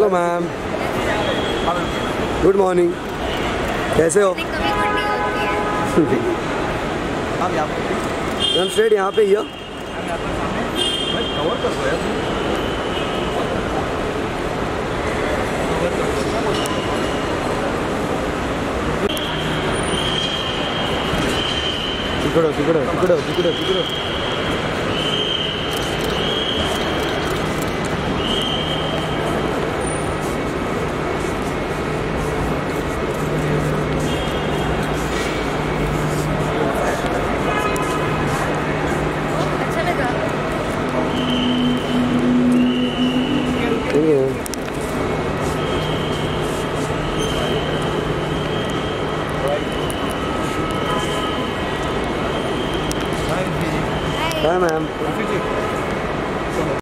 Hello ma'am good morning कैसे हो? Ma'am straight यहाँ पे ही हो। भाई कवर कर दो यार Bye, ma'am.